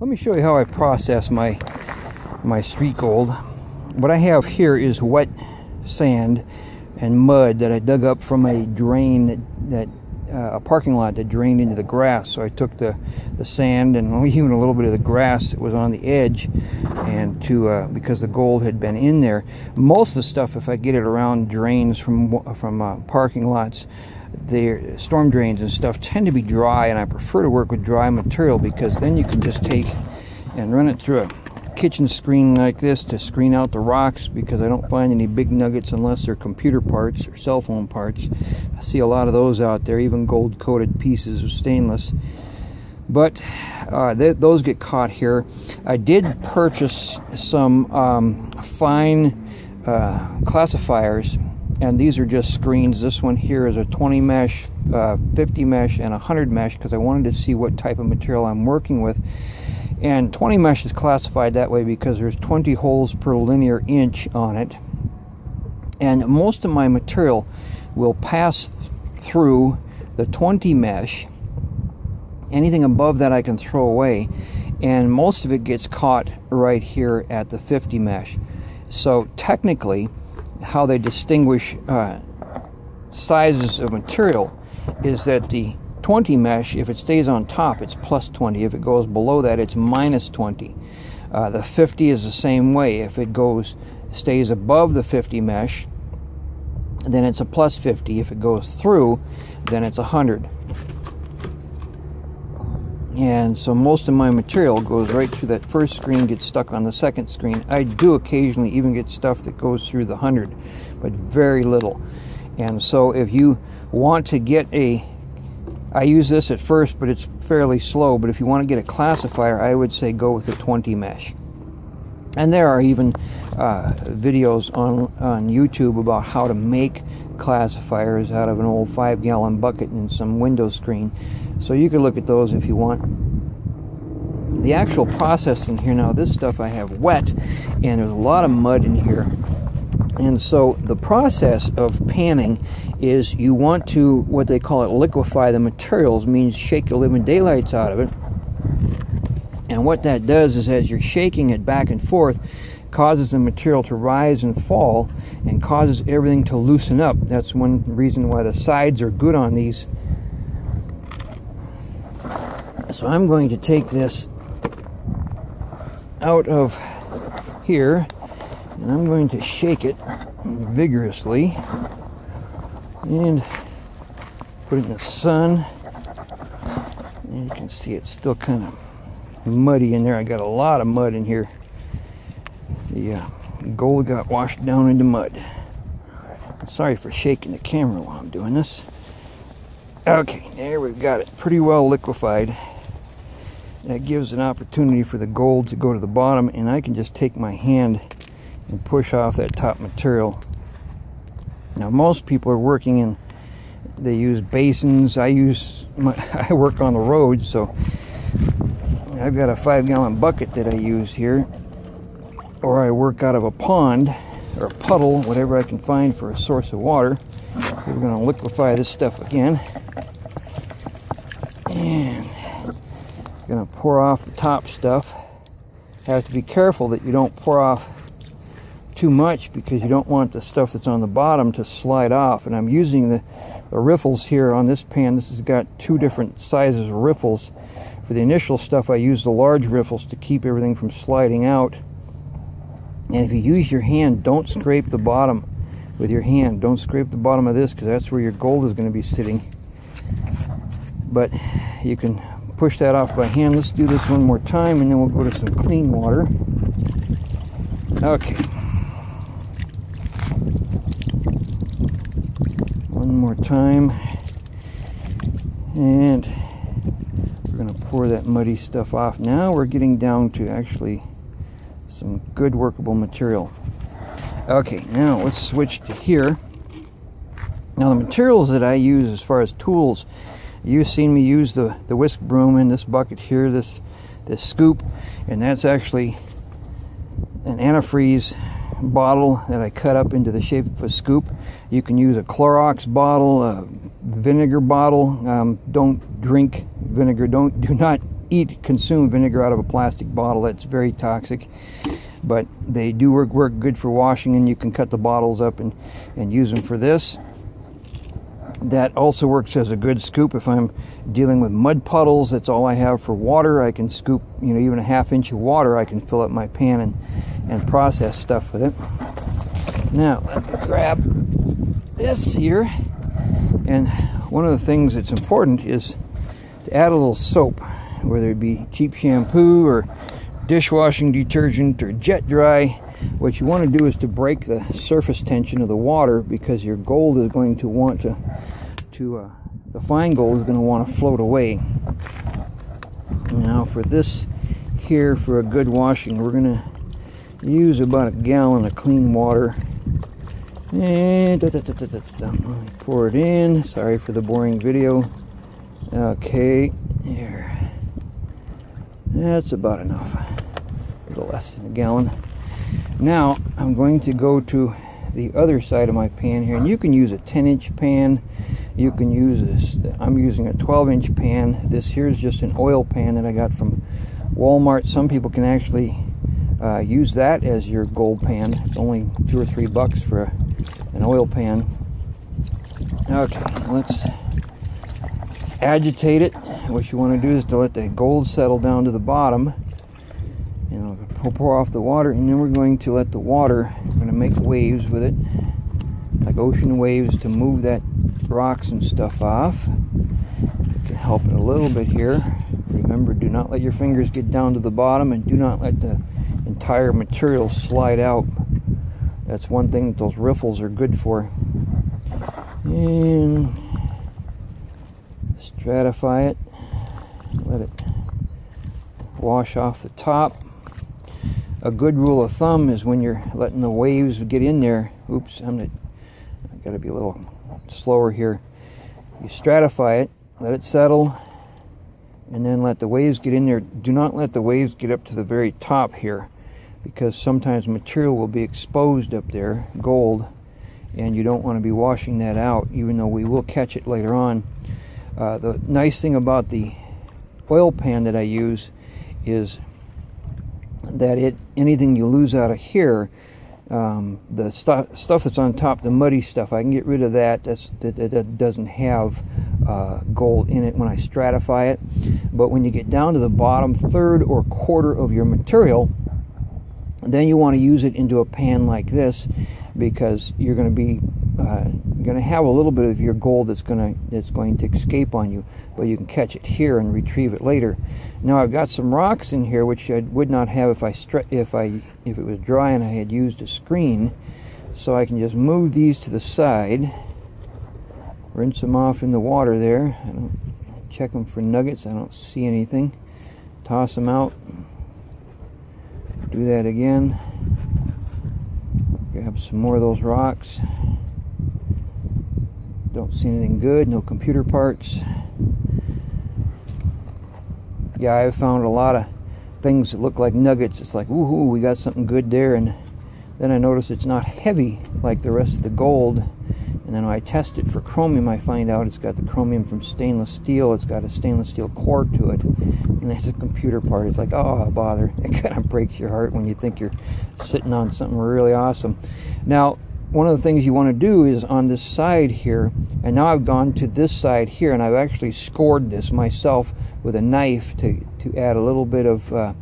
let me show you how I process my my street gold. What I have here is wet sand and mud that I dug up from a drain that, that uh, a parking lot that drained into the grass. So I took the, the sand and even a little bit of the grass that was on the edge, and to uh, because the gold had been in there. Most of the stuff, if I get it around drains from from uh, parking lots, the storm drains and stuff tend to be dry, and I prefer to work with dry material because then you can just take and run it through a kitchen screen like this to screen out the rocks because I don't find any big nuggets unless they're computer parts or cell phone parts. I see a lot of those out there, even gold coated pieces of stainless. But uh, th those get caught here. I did purchase some um, fine uh, classifiers and these are just screens. This one here is a 20 mesh, uh, 50 mesh, and 100 mesh because I wanted to see what type of material I'm working with. And 20 mesh is classified that way because there's 20 holes per linear inch on it. And most of my material will pass th through the 20 mesh. Anything above that I can throw away. And most of it gets caught right here at the 50 mesh. So technically, how they distinguish uh, sizes of material is that the 20 mesh, if it stays on top, it's plus 20. If it goes below that, it's minus 20. Uh, the 50 is the same way. If it goes stays above the 50 mesh, then it's a plus 50. If it goes through, then it's 100. And so most of my material goes right through that first screen, gets stuck on the second screen. I do occasionally even get stuff that goes through the 100, but very little. And so if you want to get a I use this at first, but it's fairly slow. But if you want to get a classifier, I would say go with the 20 mesh. And there are even uh, videos on, on YouTube about how to make classifiers out of an old five gallon bucket and some window screen. So you can look at those if you want. The actual processing here now, this stuff I have wet, and there's a lot of mud in here. And so the process of panning is you want to, what they call it, liquefy the materials, means shake the living daylights out of it. And what that does is as you're shaking it back and forth, causes the material to rise and fall and causes everything to loosen up. That's one reason why the sides are good on these. So I'm going to take this out of here and I'm going to shake it vigorously and put it in the sun. And you can see it's still kind of muddy in there. I got a lot of mud in here. The uh, gold got washed down into mud. Sorry for shaking the camera while I'm doing this. Okay, there we've got it pretty well liquefied. That gives an opportunity for the gold to go to the bottom and I can just take my hand and push off that top material. Now most people are working in, they use basins. I use, my, I work on the road, so I've got a five gallon bucket that I use here. Or I work out of a pond or a puddle, whatever I can find for a source of water. We're going to liquefy this stuff again. And going to pour off the top stuff. Have to be careful that you don't pour off too much because you don't want the stuff that's on the bottom to slide off. And I'm using the, the riffles here on this pan. This has got two different sizes of riffles. For the initial stuff, I use the large riffles to keep everything from sliding out. And if you use your hand, don't scrape the bottom with your hand. Don't scrape the bottom of this because that's where your gold is going to be sitting. But you can push that off by hand. Let's do this one more time and then we'll go to some clean water. Okay. one more time and we're going to pour that muddy stuff off now we're getting down to actually some good workable material okay now let's switch to here now the materials that I use as far as tools you've seen me use the the whisk broom in this bucket here this this scoop and that's actually an antifreeze bottle that I cut up into the shape of a scoop. You can use a Clorox bottle, a vinegar bottle. Um, don't drink vinegar. Don't do not eat consume vinegar out of a plastic bottle. That's very toxic. But they do work work good for washing, and you can cut the bottles up and and use them for this. That also works as a good scoop if I'm dealing with mud puddles. That's all I have for water. I can scoop, you know, even a half inch of water. I can fill up my pan and and process stuff with it. Now let me grab this here, and one of the things that's important is to add a little soap, whether it be cheap shampoo or dishwashing detergent or jet dry. What you want to do is to break the surface tension of the water because your gold is going to want to, to uh, the fine gold is going to want to float away. Now for this here, for a good washing, we're going to use about a gallon of clean water. And da, da, da, pour it in. Sorry for the boring video. Okay, here. That's about enough. A little less than a gallon. Now, I'm going to go to the other side of my pan here, and you can use a 10 inch pan. You can use this. I'm using a 12 inch pan. This here is just an oil pan that I got from Walmart. Some people can actually uh, use that as your gold pan. It's only two or three bucks for a, an oil pan. Okay, let's agitate it. What you want to do is to let the gold settle down to the bottom. I'll pour off the water, and then we're going to let the water, we're going to make waves with it, like ocean waves to move that rocks and stuff off. Can help it a little bit here. Remember, do not let your fingers get down to the bottom, and do not let the entire material slide out. That's one thing that those riffles are good for. And stratify it, let it wash off the top. A good rule of thumb is when you're letting the waves get in there. Oops, I'm gonna, I gotta be a little slower here. You stratify it, let it settle, and then let the waves get in there. Do not let the waves get up to the very top here because sometimes material will be exposed up there, gold, and you don't want to be washing that out, even though we will catch it later on. Uh, the nice thing about the oil pan that I use is that it anything you lose out of here, um, the stuff stuff that's on top, the muddy stuff, I can get rid of that. That, that doesn't have uh, gold in it when I stratify it. But when you get down to the bottom third or quarter of your material, then you want to use it into a pan like this because you're going to be uh, going to have a little bit of your gold that's going to that's going to escape on you, but you can catch it here and retrieve it later. Now I've got some rocks in here which I would not have if I if I if it was dry and I had used a screen, so I can just move these to the side, rinse them off in the water there. I don't check them for nuggets. I don't see anything. Toss them out. Do that again. Grab some more of those rocks. Don't see anything good, no computer parts. Yeah, I've found a lot of things that look like nuggets. It's like, woohoo, we got something good there. And then I notice it's not heavy like the rest of the gold. And then when I test it for chromium, I find out it's got the chromium from stainless steel. It's got a stainless steel core to it. And it's a computer part. It's like, oh, bother. It kind of breaks your heart when you think you're sitting on something really awesome. Now, one of the things you want to do is on this side here, and now I've gone to this side here, and I've actually scored this myself with a knife to, to add a little bit of uh,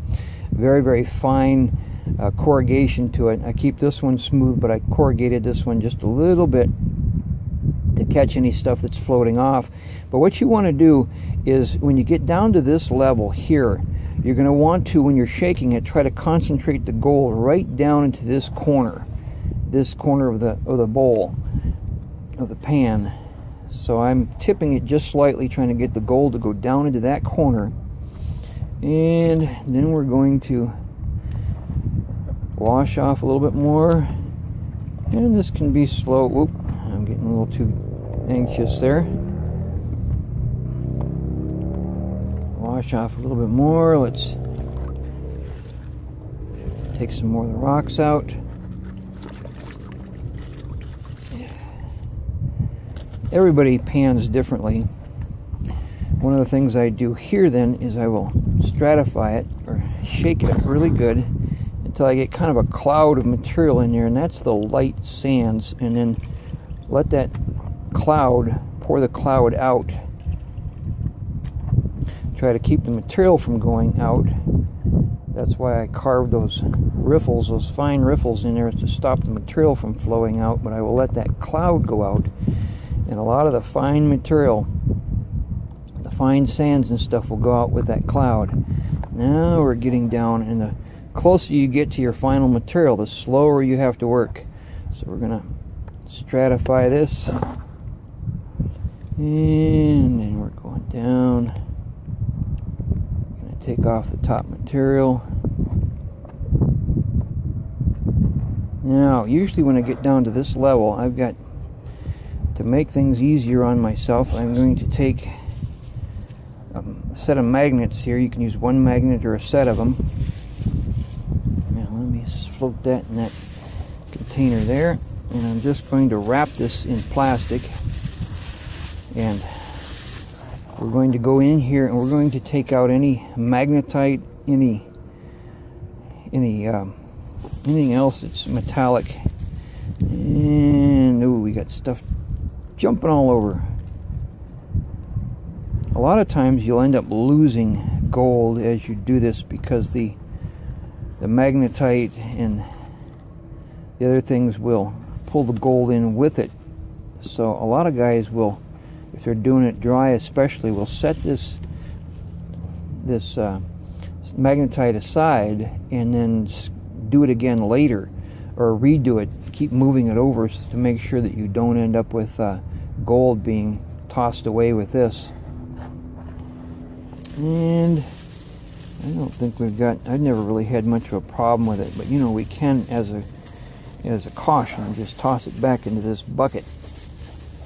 very, very fine uh, corrugation to it. I keep this one smooth, but I corrugated this one just a little bit to catch any stuff that's floating off. But what you want to do is when you get down to this level here, you're going to want to, when you're shaking it, try to concentrate the gold right down into this corner this corner of the of the bowl of the pan. So I'm tipping it just slightly trying to get the gold to go down into that corner. And then we're going to wash off a little bit more. And this can be slow. Oop, I'm getting a little too anxious there. Wash off a little bit more. Let's take some more of the rocks out everybody pans differently. One of the things I do here then is I will stratify it or shake it up really good until I get kind of a cloud of material in there and that's the light sands. And then let that cloud pour the cloud out. Try to keep the material from going out. That's why I carved those riffles those fine riffles in there to stop the material from flowing out but I will let that cloud go out and a lot of the fine material the fine sands and stuff will go out with that cloud now we're getting down and the closer you get to your final material, the slower you have to work. So we're going to stratify this. And then we're going down. Going to take off the top material. Now, usually when I get down to this level, I've got to make things easier on myself, I'm going to take a set of magnets here. You can use one magnet or a set of them Now let me float that in that container there. And I'm just going to wrap this in plastic. And we're going to go in here and we're going to take out any magnetite, any any um, anything else that's metallic. And oh, we got stuff jumping all over. A lot of times you'll end up losing gold as you do this because the the magnetite and the other things will pull the gold in with it. So a lot of guys will, if they're doing it dry especially, will set this this uh, magnetite aside and then do it again later or redo it. Keep moving it over to make sure that you don't end up with uh, gold being tossed away with this. And I don't think we've got, I've never really had much of a problem with it, but you know, we can, as a, as a caution, just toss it back into this bucket.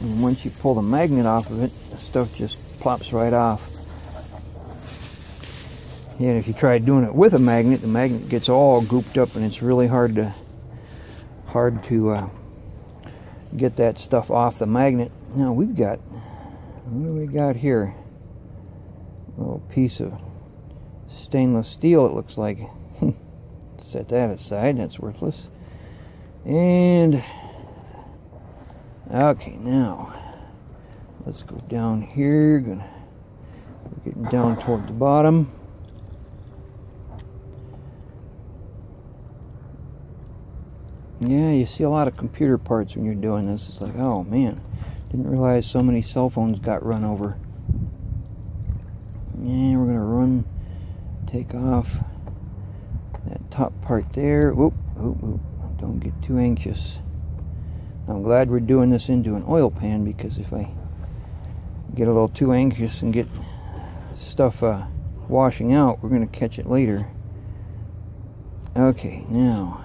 And once you pull the magnet off of it, the stuff just plops right off. And if you try doing it with a magnet, the magnet gets all gooped up and it's really hard to, hard to uh, get that stuff off the magnet. Now we've got, what do we got here? A little piece of stainless steel it looks like set that aside that's worthless and okay now let's go down here gonna we're getting down toward the bottom yeah you see a lot of computer parts when you're doing this it's like oh man didn't realize so many cell phones got run over Yeah, we're gonna run take off that top part there. Whoop, whoop, whoop. Don't get too anxious. I'm glad we're doing this into an oil pan because if I get a little too anxious and get stuff uh, washing out, we're going to catch it later. Okay, now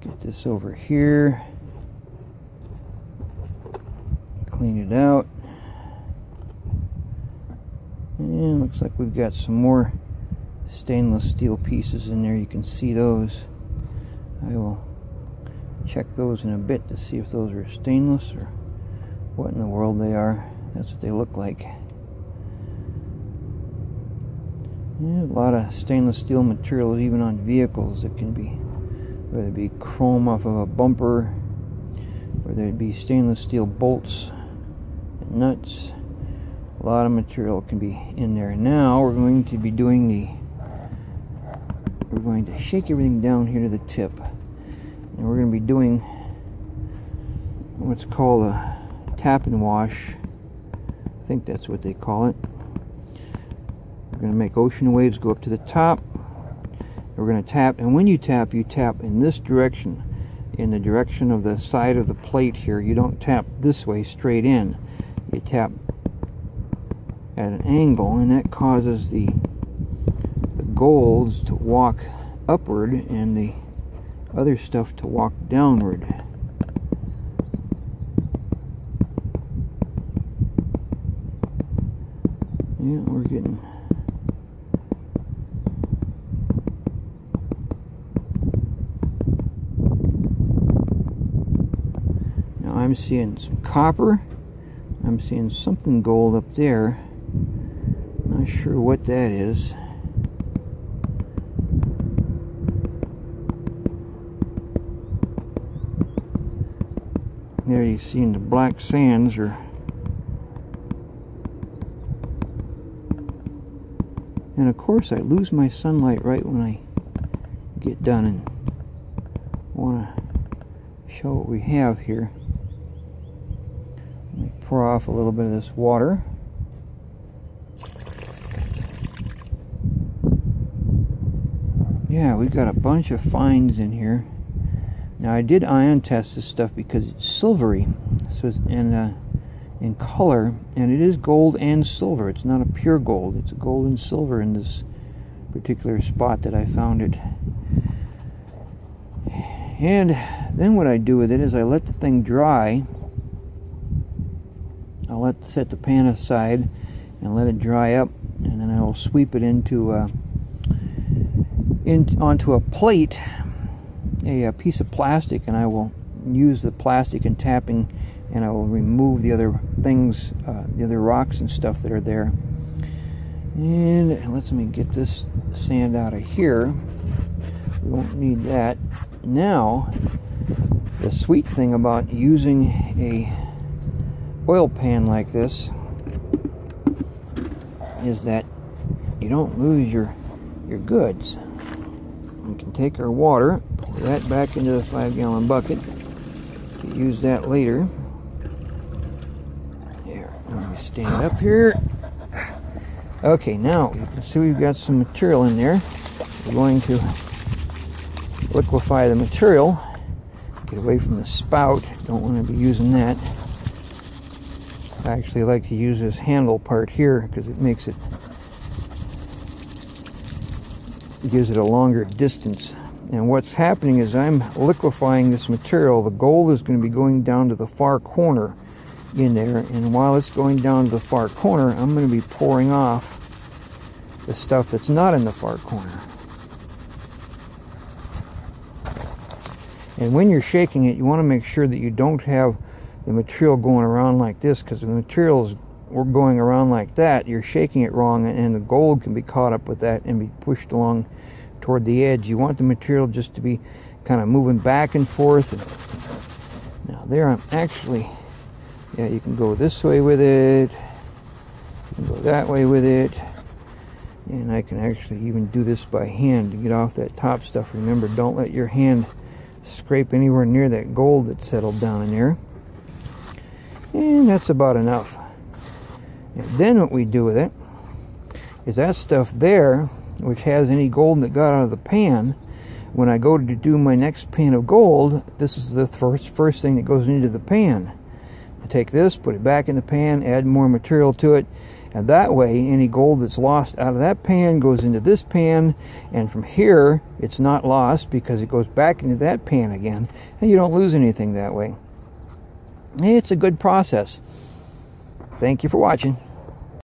get this over here. Clean it out. And looks like we've got some more stainless steel pieces in there. You can see those. I will check those in a bit to see if those are stainless or what in the world they are. That's what they look like. Yeah, a lot of stainless steel materials even on vehicles that can be whether it be chrome off of a bumper whether it be stainless steel bolts and nuts a lot of material can be in there. Now we're going to be doing the we're going to shake everything down here to the tip. And we're going to be doing what's called a tap and wash. I think that's what they call it. We're going to make ocean waves go up to the top we're going to tap and when you tap you tap in this direction in the direction of the side of the plate here you don't tap this way straight in you tap at an angle and that causes the the golds to walk upward and the other stuff to walk downward. Yeah, we're getting I'm seeing some copper. I'm seeing something gold up there. Not sure what that is. There you see in the black sands or and of course I lose my sunlight right when I get done and want to show what we have here pour off a little bit of this water yeah we've got a bunch of fines in here now I did ion test this stuff because it's silvery, so it's in uh, in color, and it is gold and silver. It's not a pure gold; it's gold and silver in this particular spot that I found it. And then what I do with it is I let the thing dry. I'll let set the pan aside and let it dry up, and then I will sweep it into uh, in onto a plate a, a, piece of plastic and I will use the plastic and tapping and I will remove the other things, uh, the other rocks and stuff that are there. And let's me get this sand out of here. We won't need that. Now, the sweet thing about using a oil pan like this is that you don't lose your your goods. We can take our water pour that back into the five gallon bucket to use that later. There, let me stand up here. Okay, now you can see we've got some material in there. We're going to liquefy the material. Get away from the spout. Don't want to be using that. I actually like to use this handle part here because it makes it, it gives it a longer distance and what's happening is I'm liquefying this material. The gold is going to be going down to the far corner in there. And while it's going down to the far corner, I'm going to be pouring off the stuff that's not in the far corner. And when you're shaking it, you want to make sure that you don't have the material going around like this because the material is going around like that, you're shaking it wrong and the gold can be caught up with that and be pushed along toward the edge. You want the material just to be kind of moving back and forth. Now there I'm actually, yeah, you can go this way with it. You can go that way with it. And I can actually even do this by hand to get off that top stuff. Remember, don't let your hand scrape anywhere near that gold that settled down in there. And that's about enough. And then what we do with it is that stuff there which has any gold that got out of the pan, when I go to do my next pan of gold, this is the first, first thing that goes into the pan. I take this, put it back in the pan, add more material to it, and that way any gold that's lost out of that pan goes into this pan, and from here it's not lost because it goes back into that pan again, and you don't lose anything that way. It's a good process. Thank you for watching.